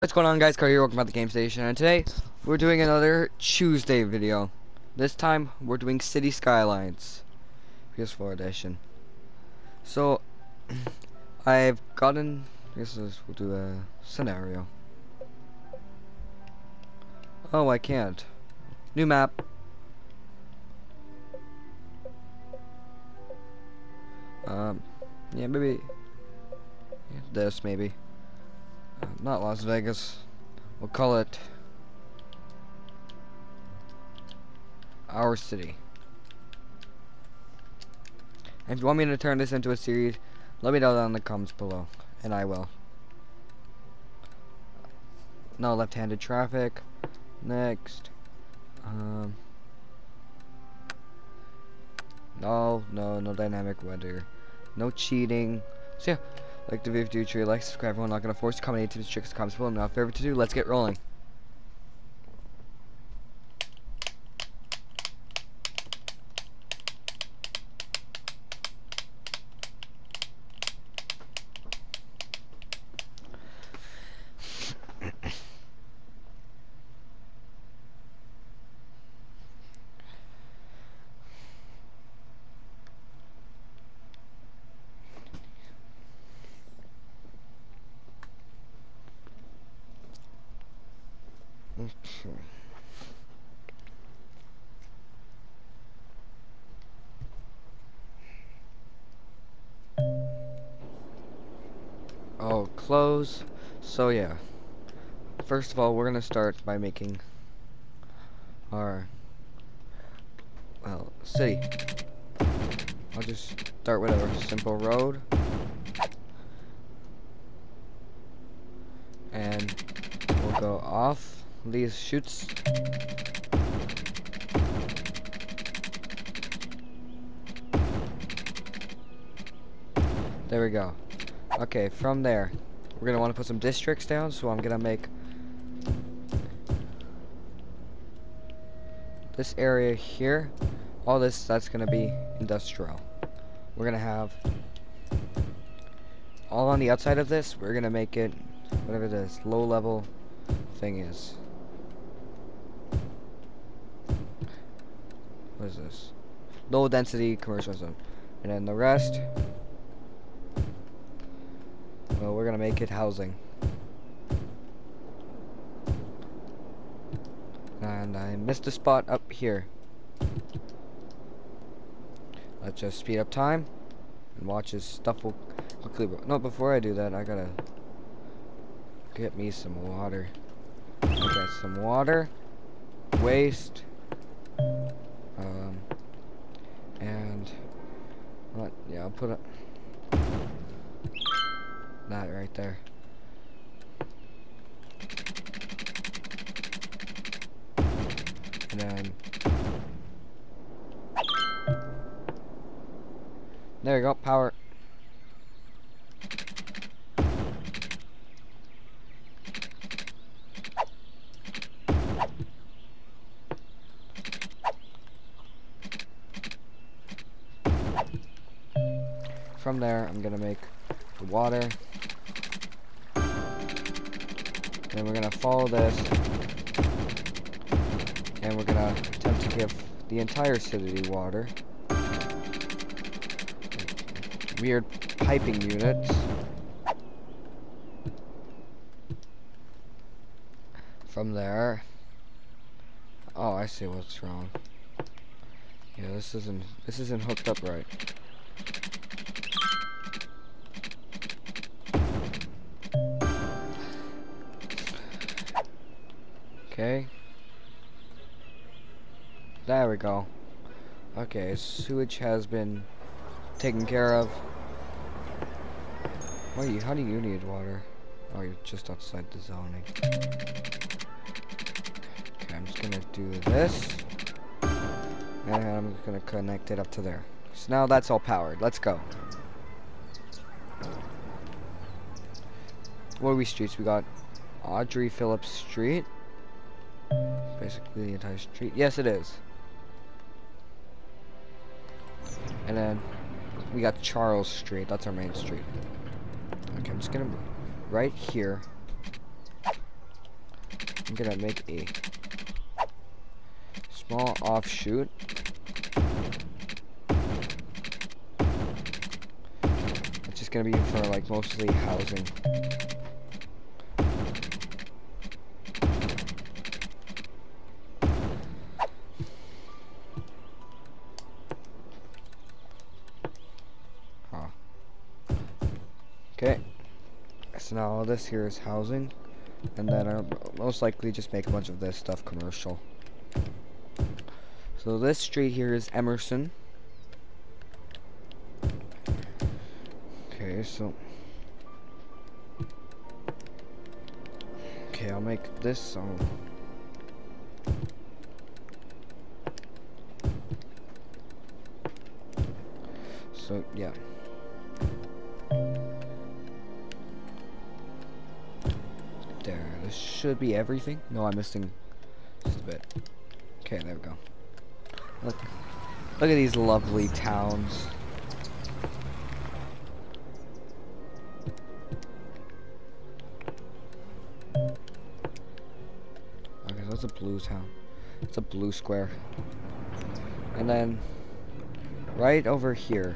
What's going on guys, Car here, welcome back to the Game Station, and today we're doing another Tuesday video. This time we're doing City Skylines, PS4 edition. So, I've gotten, this is, we'll do a scenario. Oh, I can't. New map. Um, yeah, maybe, this maybe. Not Las Vegas. We'll call it our city. And if you want me to turn this into a series, let me know down in the comments below, and I will. No left-handed traffic. Next. Um. No, no, no dynamic weather. No cheating. So yeah, like the video, do like, subscribe. Everyone not gonna force you comment any tips, tricks, comments below. Now, favorite to do. Let's get rolling. Okay. Close. So yeah. First of all, we're gonna start by making our well city. I'll just start with a simple road. And we'll go off these shoots. There we go. Okay, from there, we're gonna want to put some districts down, so I'm gonna make this area here, all this, that's gonna be industrial. We're gonna have all on the outside of this, we're gonna make it, whatever this low level thing is. what is this? Low density commercial zone. And then the rest, we're gonna make it housing. And I missed a spot up here. Let's just speed up time and watch his stuff will quickly. No, before I do that, I gotta get me some water. I got some water. Waste. Um, and what? Yeah, I'll put it that right there. And then there you go, power. from there, I'm gonna make the water. Then we're gonna follow this. And we're gonna attempt to give the entire city water. Weird piping units. From there. Oh, I see what's wrong. Yeah, this isn't this isn't hooked up right. Okay. There we go. Okay, sewage has been taken care of. Wait, how do you need water? Oh, you're just outside the zoning. Okay, I'm just gonna do this. And I'm just gonna connect it up to there. So now that's all powered. Let's go. What are we streets? We got Audrey Phillips Street basically the entire street. Yes, it is. And then we got Charles Street. That's our main street. Okay, I'm just gonna right here. I'm gonna make a small offshoot. It's just gonna be for like mostly housing. Okay. So now all this here is housing. And then I'll most likely just make a bunch of this stuff commercial. So this street here is Emerson. Okay, so... Okay, I'll make this song. So, yeah. Should be everything. No, I'm missing just a bit. Okay, there we go. Look, look at these lovely towns. Okay, so that's a blue town. It's a blue square. And then, right over here,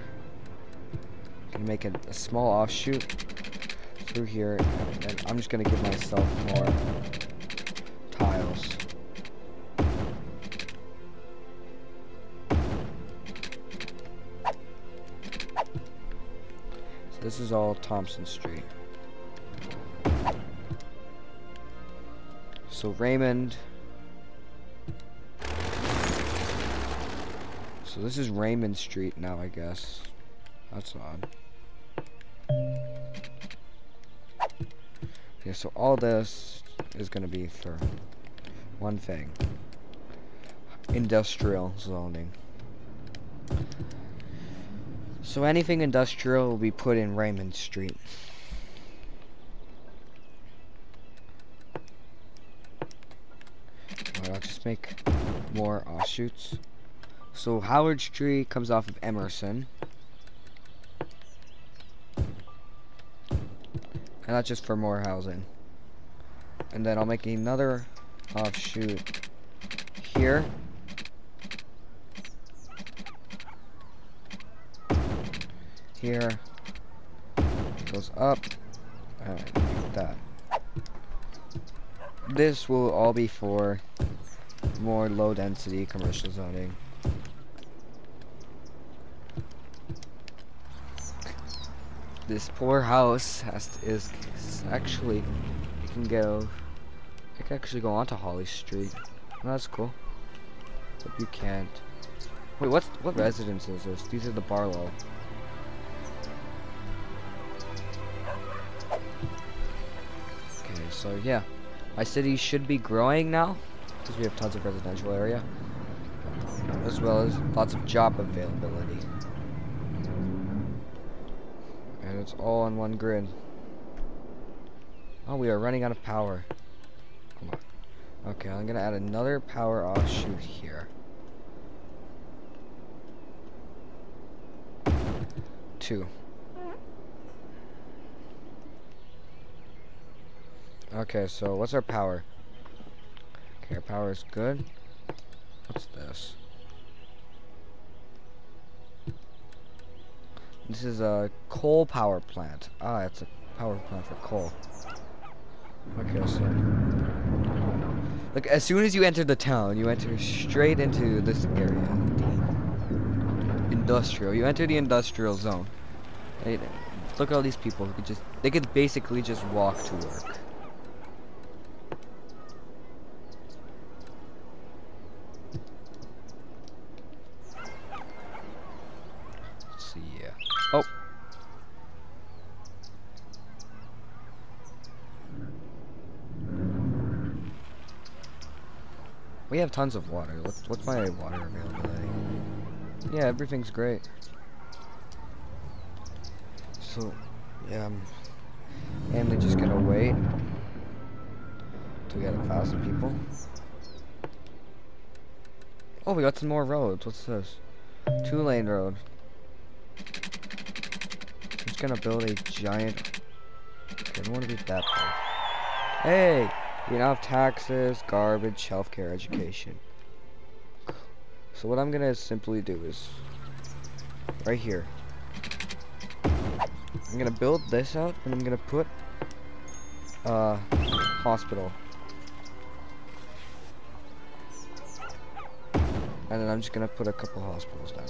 can make a, a small offshoot through here, and I'm just gonna give myself more tiles. So this is all Thompson Street. So Raymond. So this is Raymond Street now, I guess. That's odd. Okay, so all this is gonna be for one thing. Industrial zoning. So anything industrial will be put in Raymond Street. I'll just make more offshoots. So Howard Street comes off of Emerson. And that's just for more housing. And then I'll make another offshoot here. Here. Goes up. Alright, that. This will all be for more low density commercial zoning. This poor house has to, is, actually you can go I can actually go onto Holly Street. That's cool. But you can't. Wait, what what residence is this? These are the Barlow. Okay, so yeah. My city should be growing now because we have tons of residential area as well as lots of job availability. It's all on one grid. Oh, we are running out of power. Come on. Okay, I'm gonna add another power offshoot here. Two. Okay, so what's our power? Okay, our power is good. What's this? This is a coal power plant. Ah, it's a power plant for coal. Okay, so... Look, as soon as you enter the town, you enter straight into this area. Industrial. You enter the industrial zone. Look at all these people who could just... They could basically just walk to work. Let's see, yeah. Oh! We have tons of water. What's, what's my water availability? Yeah, everything's great. So, um, yeah, I'm mainly just gonna wait till we got a thousand people. Oh, we got some more roads. What's this? Two lane road. I'm just gonna build a giant. Okay, I don't want to be that bad. Hey, We know, taxes, garbage, healthcare, education. So what I'm gonna simply do is right here. I'm gonna build this out and I'm gonna put uh hospital. And then I'm just gonna put a couple hospitals down.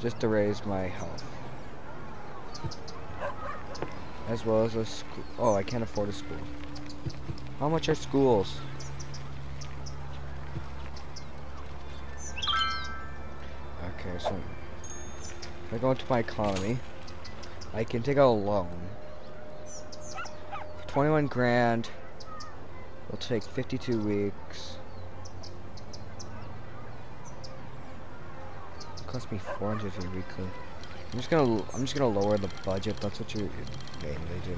Just to raise my health. As well as a school. Oh, I can't afford a school. How much are schools? Okay, so if I go into my economy, I can take out a loan. 21 grand. It'll take 52 weeks. It cost me 450 weekly. I'm just gonna I'm just gonna lower the budget. That's what you mainly do.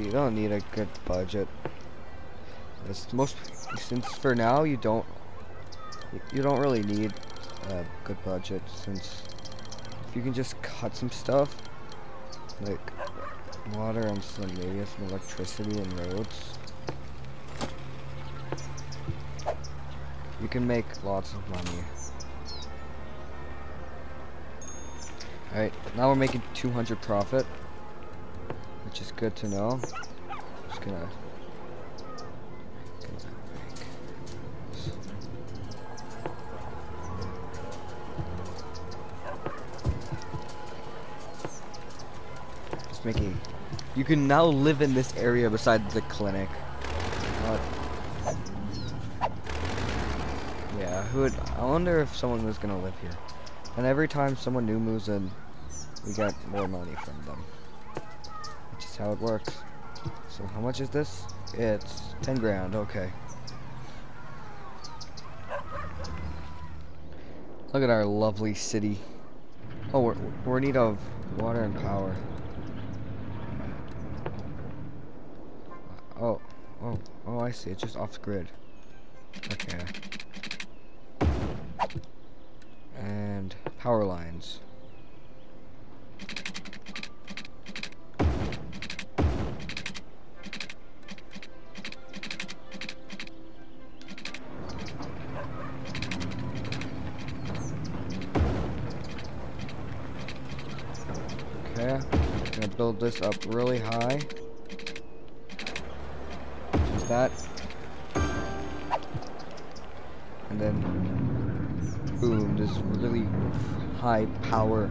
You don't need a good budget. It's most since for now you don't you don't really need a good budget since if you can just cut some stuff like water and some maybe some electricity and roads you can make lots of money alright now we're making 200 profit which is good to know just gonna making. You can now live in this area beside the clinic. Uh, yeah, who would, I wonder if someone was gonna live here. And every time someone new moves in, we get more money from them. Which is how it works. So how much is this? It's 10 grand, okay. Look at our lovely city. Oh, we're, we're in need of water and power. Oh, oh, oh, I see. It's just off the grid. Okay. And power lines. Okay, I'm gonna build this up really high that. And then, boom, this really high power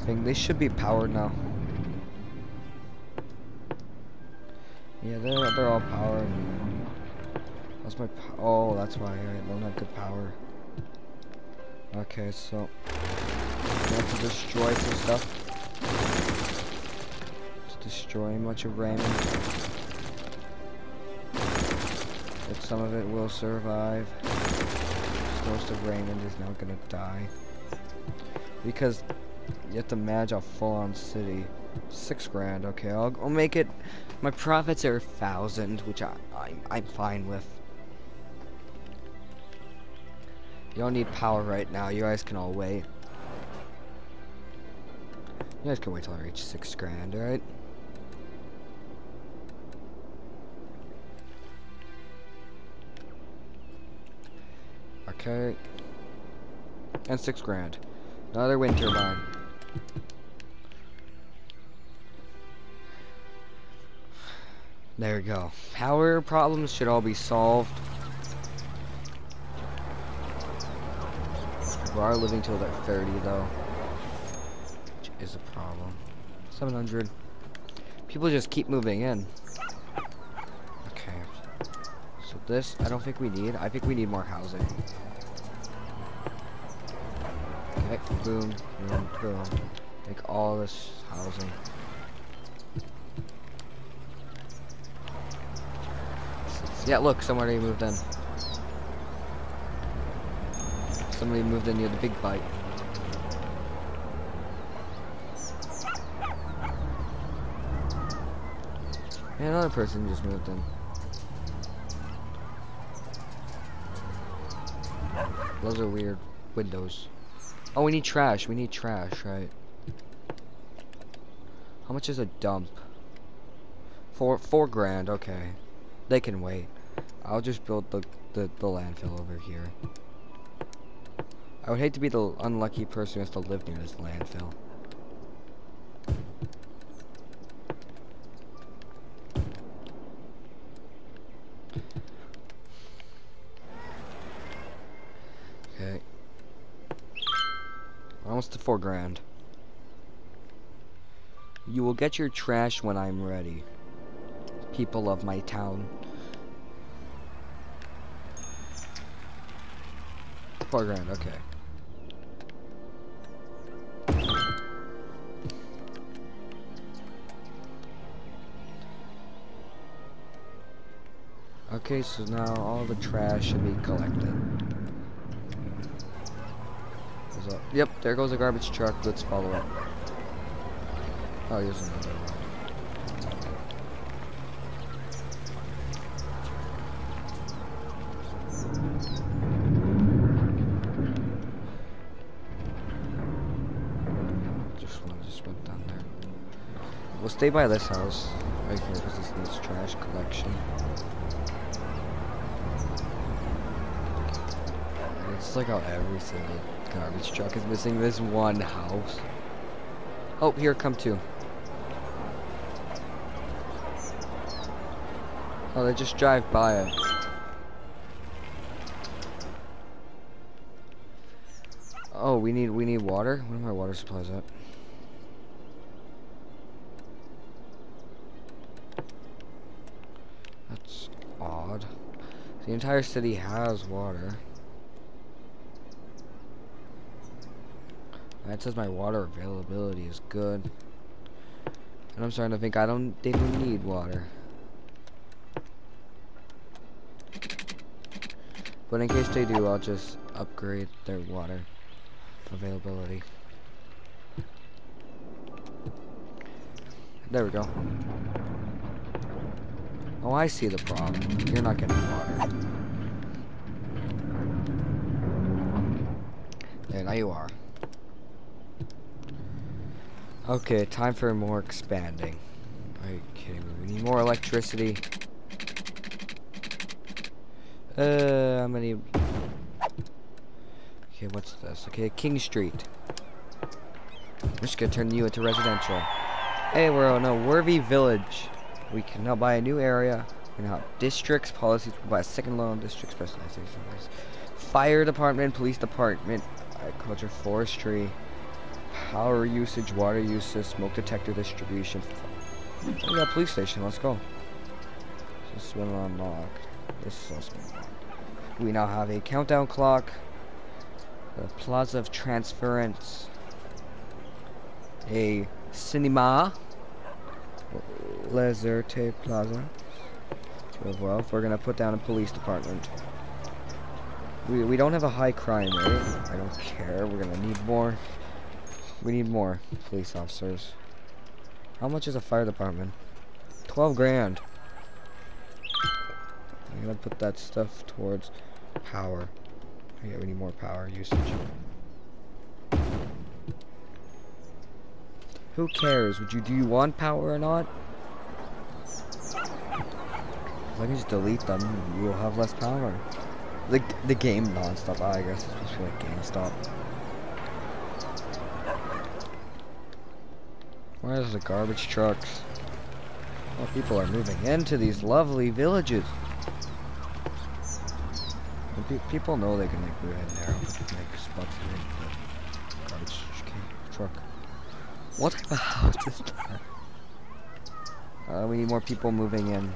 thing. They should be powered now. Yeah, they're, they're all powered. That's my, oh, that's why I don't have good power. Okay, so, have to destroy some stuff. To destroy much of Raymond but some of it will survive. Most of Raymond is now gonna die. Because you have to manage a full-on city. Six grand, okay, I'll, I'll make it, my profits are a thousand, which I, I, I'm fine with. You don't need power right now, you guys can all wait. You guys can wait till I reach six grand, alright? Okay. And six grand. Another wind turbine. There we go. Power problems should all be solved. We are living till they're 30 though. Which is a problem. 700. People just keep moving in. Okay. So this, I don't think we need. I think we need more housing. Boom, boom, boom. Make all this housing. Yeah, look, somebody moved in. Somebody moved in near the big bite. And another person just moved in. Those are weird windows. Oh, we need trash. We need trash, right? How much is a dump? Four four grand. Okay, they can wait. I'll just build the the, the landfill over here. I would hate to be the unlucky person who has to live near this landfill. Okay. Almost to four grand. You will get your trash when I'm ready. People of my town. Four grand, okay. Okay, so now all the trash should be collected. Yep, there goes a garbage truck. Let's follow it. Oh, here's another one. Just one just went down there. We'll stay by this house right here because this needs trash collection. It's like how every single garbage truck is missing this one house. Oh, here come two. Oh, they just drive by it. Oh, we need we need water. Where are my water supplies at? That's odd. The entire city has water. That says my water availability is good. And I'm starting to think I don't even need water. But in case they do, I'll just upgrade their water availability. There we go. Oh, I see the problem. You're not getting water. There, now you are. Okay, time for more expanding. Me? We need more electricity. Uh, how many? Okay, what's this? Okay, King Street. I'm just gonna turn you into residential. Hey, we're on a Worthy Village. We can now buy a new area. We now have districts, policies, buy a second loan, districts, specialization. Fire department, police department, agriculture, forestry, power usage, water usage, smoke detector distribution. We got police station, let's go. This one unlocked. This is also unlocked. We now have a countdown clock, the plaza of transference, a cinema, Lazaret Plaza. 12 We're gonna put down a police department. We we don't have a high crime rate. I don't care. We're gonna need more. We need more police officers. How much is a fire department? 12 grand. I'm gonna put that stuff towards power. Yeah, we need more power usage. Who cares? Would you do you want power or not? If I can just delete them, you will have less power. The the game non-stop. I guess it's supposed to be like GameStop. Where's the garbage trucks? Well, people are moving into these lovely villages. Pe people know they can like move in there, like spots in the garbage truck. What type of house is that? Uh, we need more people moving in.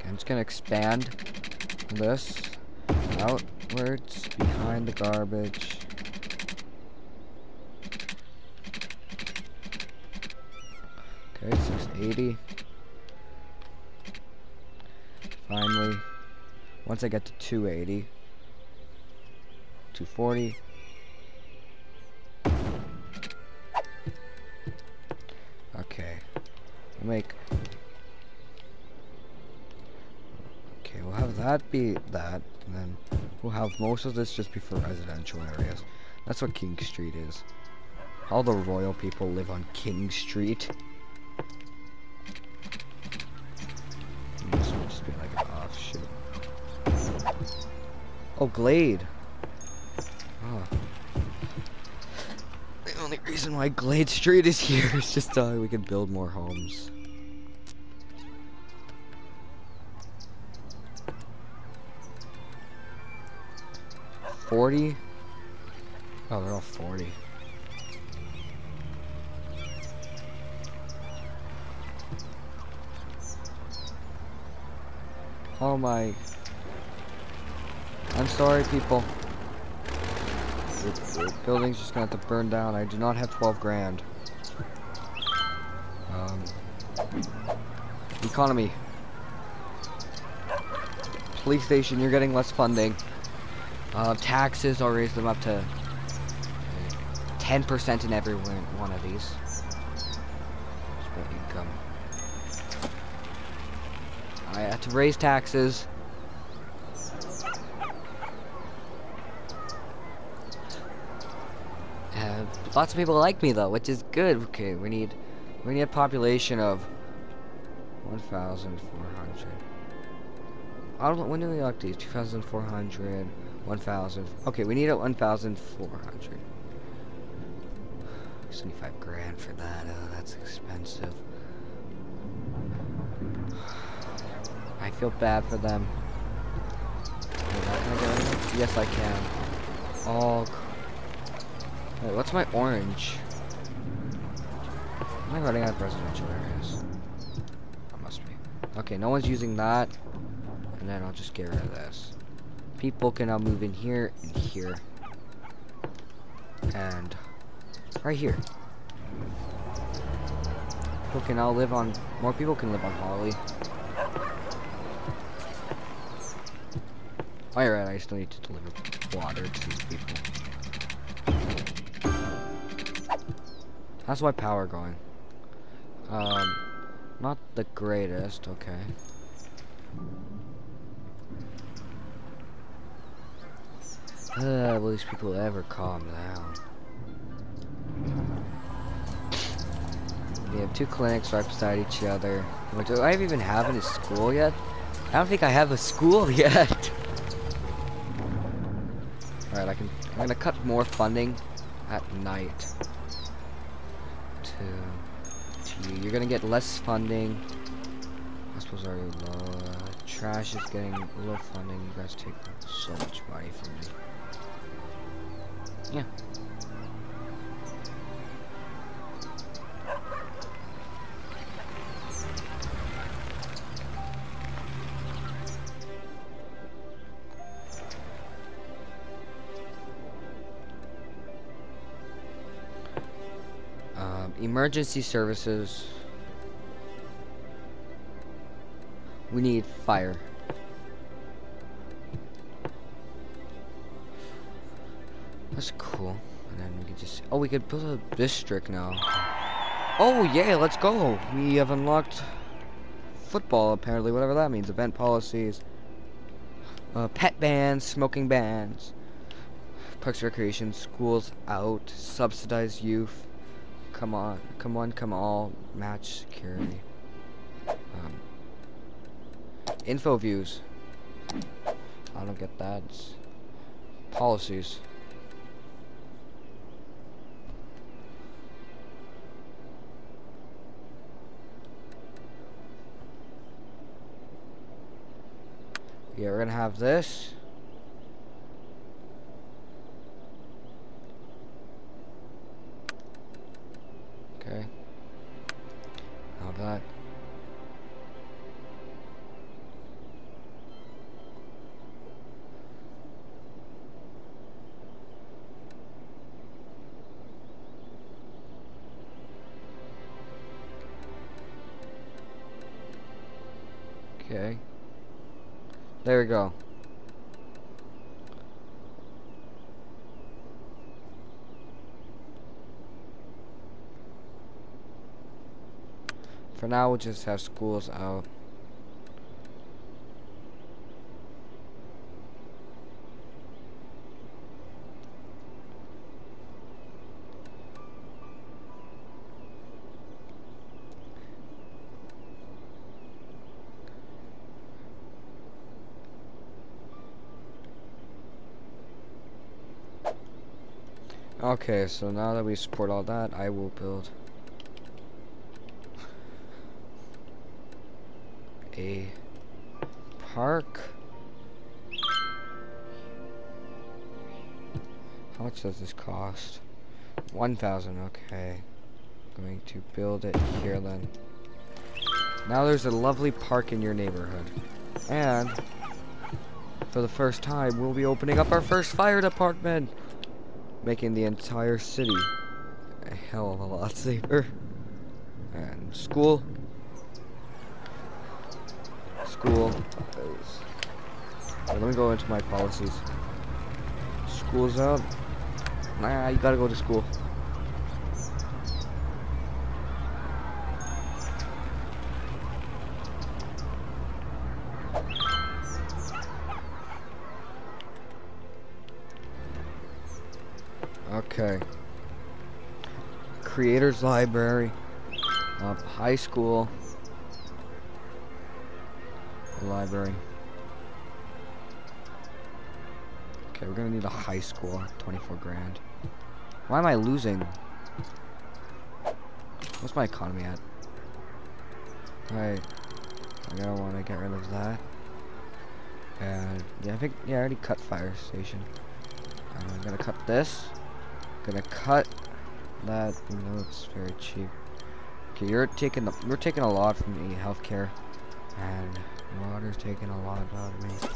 Okay, I'm just gonna expand this outwards behind the garbage. Okay, 680. Finally, once I get to 280, 240. Okay, we'll make. Okay, we'll have that be that, and then We'll have most of this just be for residential areas. That's what King Street is. All the royal people live on King Street. Be like an offshoot. Oh, Glade. Oh. The only reason why Glade Street is here is just so we can build more homes. Forty? Oh, they're all forty. Oh my. I'm sorry, people. The, building's just gonna have to burn down. I do not have 12 grand. Um, economy. Police station, you're getting less funding. Uh, taxes, I'll raise them up to 10% in every one of these. I had to raise taxes. Uh, lots of people like me though, which is good. Okay, we need we need a population of 1,400. I don't when do we elect these? 2,400, 1,000. Okay, we need a 1,400. 75 grand for that. Oh, that's expensive. Feel bad for them. Yes, I can. Oh. Wait, what's my orange? Am I running out of residential areas? I must be. Okay, no one's using that. And then I'll just get rid of this. People can now move in here and here. And right here. People can now live on, more people can live on Holly. Alright, I still need to deliver water to these people. How's my power going? Um, not the greatest, okay. Uh, will these people ever calm down? We have two clinics right beside each other. Do I even have any school yet? I don't think I have a school yet. I'm gonna cut more funding at night. To you. You're gonna get less funding. I suppose already low. Trash is getting low funding. You guys take so much money from me. Yeah. Emergency services. We need fire. That's cool. And then we could just... Oh, we could build a district now. Oh, yeah, let's go. We have unlocked football, apparently, whatever that means. Event policies. Uh, pet bans, smoking bans. Parks recreation, schools out, subsidized youth. Come on, come on, come all. Match security. Um, info views. I don't get that. Policies. Yeah, we're gonna have this. Okay. There we go. For now, we'll just have schools out. Okay, so now that we support all that, I will build a park. How much does this cost? 1,000, okay. Going to build it here then. Now there's a lovely park in your neighborhood. And, for the first time, we'll be opening up our first fire department! Making the entire city a hell of a lot safer. And school. School is... let me go into my policies. School's out. Nah, you gotta go to school. Library. High school. Library. Okay, we're gonna need a high school. 24 grand. Why am I losing? What's my economy at? Alright. I gotta wanna get rid of that. And yeah, I think yeah, I already cut fire station. Uh, I'm gonna cut this. Gonna cut that. You know, it's very cheap. Okay, you're taking the you're taking a lot from me, healthcare, and water's taking a lot out of me.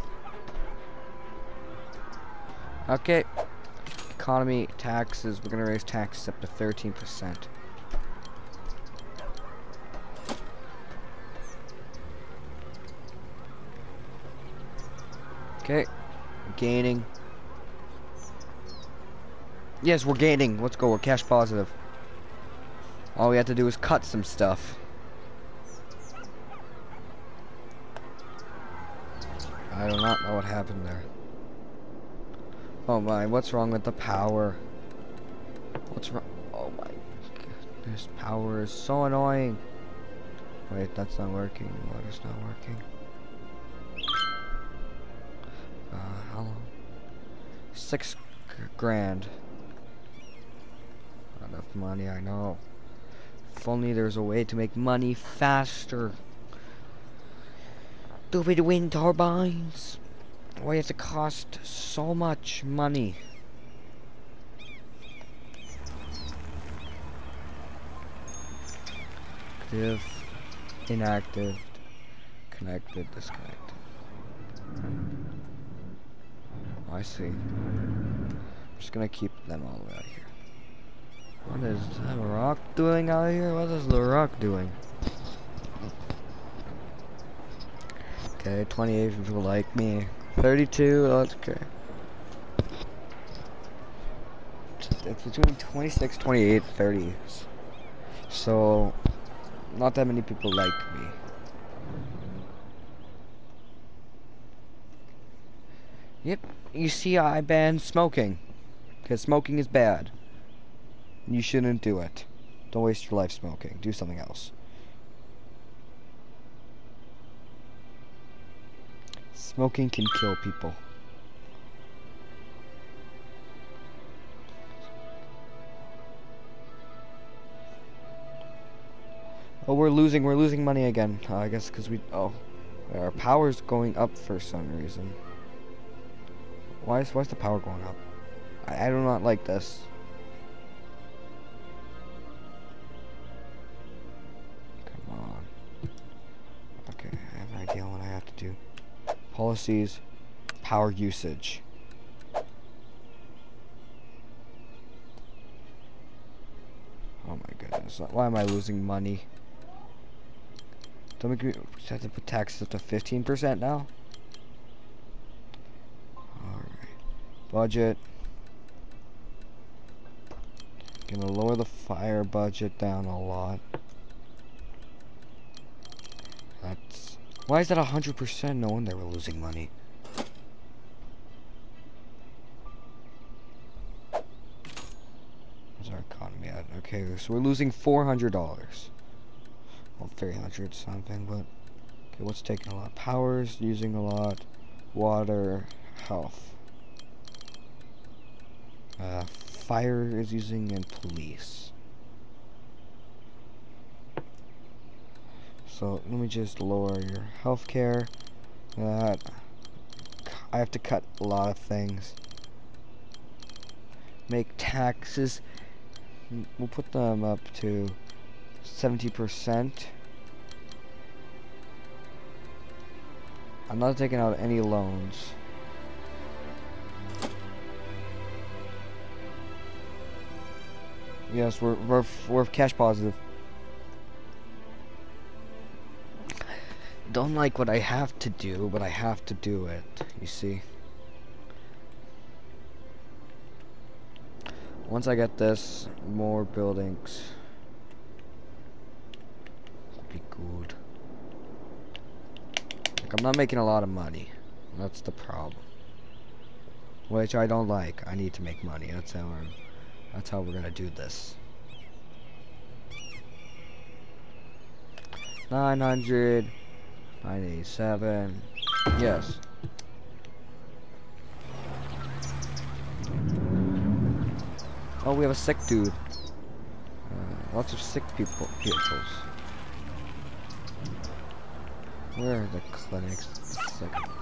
Okay, economy taxes. We're gonna raise taxes up to 13 percent. Okay, gaining Yes, we're gaining. Let's go. We're cash positive. All we have to do is cut some stuff. I do not know what happened there. Oh my, what's wrong with the power? What's wrong? Oh my goodness, power is so annoying. Wait, that's not working. Water's not working. Uh, how long? Six grand enough money, I know. If only there's a way to make money faster. Stupid wind turbines. Why does it cost so much money? Active, inactive, connected, disconnected. I see. I'm just gonna keep them all out here. What is that rock doing out here? What is the rock doing? Okay, 28 people like me. 32, that's okay. It's between 26, 28, 30. So, not that many people like me. Yep, you see I banned smoking. Because smoking is bad. You shouldn't do it. Don't waste your life smoking. Do something else. Smoking can kill people. Oh, we're losing. We're losing money again. Uh, I guess because we... Oh. Our power's going up for some reason. Why is, why is the power going up? I, I do not like this. Policies, power usage. Oh my goodness, why am I losing money? Don't make me have to put taxes up to 15% now? Alright. Budget. Gonna lower the fire budget down a lot. That's why is that 100%? No wonder we're losing money. Where's our economy at? Okay, so we're losing $400. Well, 300 something, but... Okay, what's taking a lot? Powers, using a lot. Water, health. Uh, fire is using and police. So let me just lower your healthcare. That I have to cut a lot of things. Make taxes. We'll put them up to 70%. I'm not taking out any loans. Yes, we're we're we're cash positive. Don't like what I have to do, but I have to do it. You see. Once I get this, more buildings. Be good. Like, I'm not making a lot of money. That's the problem. Which I don't like. I need to make money. That's how I'm that's how we're gonna do this. 900, 987, yes. Oh, we have a sick dude. Uh, lots of sick people, peoples. Where are the clinics?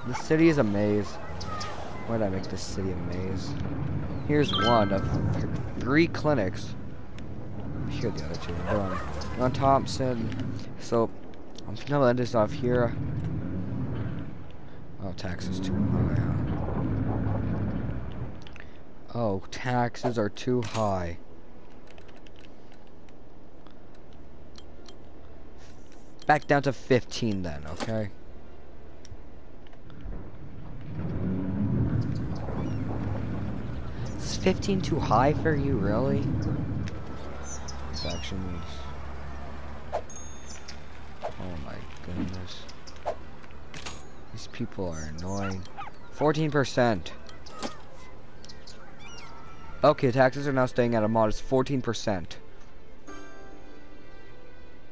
The city is a maze. Why did I make this city a maze? Here's one of three clinics. Here the other two. on. on Thompson. So I'm just gonna end this off here. Oh, taxes too high. Oh, taxes are too high. Back down to 15 then, okay? Is 15 too high for you, really? Sections. Oh my goodness. These people are annoying. 14%. Okay, taxes are now staying at a modest 14%.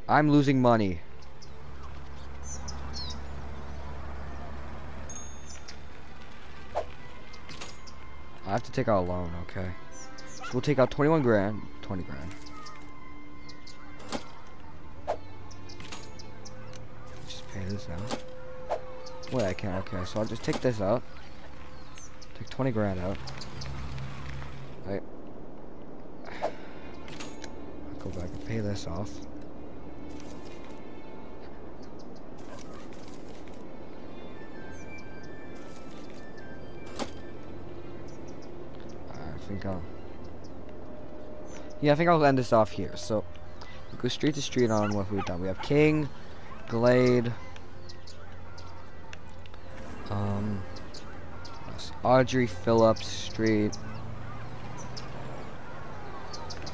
I'm losing money. I have to take out a loan, okay. So we'll take out 21 grand, 20 grand. Pay this out. Wait, I can't, okay, so I'll just take this out. Take 20 grand out. Right. Go back and pay this off. I think I'll... Yeah, I think I'll end this off here. So, we go street to street on what we've done. We have King, Glade, Audrey Phillips Street,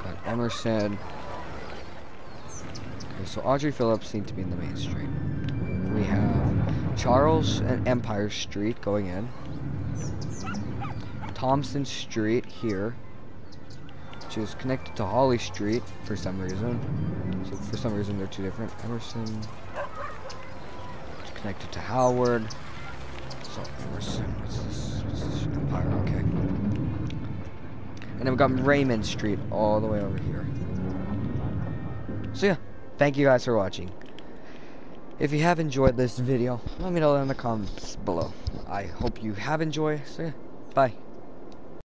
got Emerson. Okay, so Audrey Phillips seems to be in the main street. We have Charles and Empire Street going in. Thompson Street here, which is connected to Holly Street for some reason. So for some reason they're two different. Emerson it's connected to Howard. So Emerson, what's this? Empire, okay. And then we've got Raymond Street all the way over here. So yeah, thank you guys for watching. If you have enjoyed this video, let me know in the comments below. I hope you have enjoyed. So yeah, bye.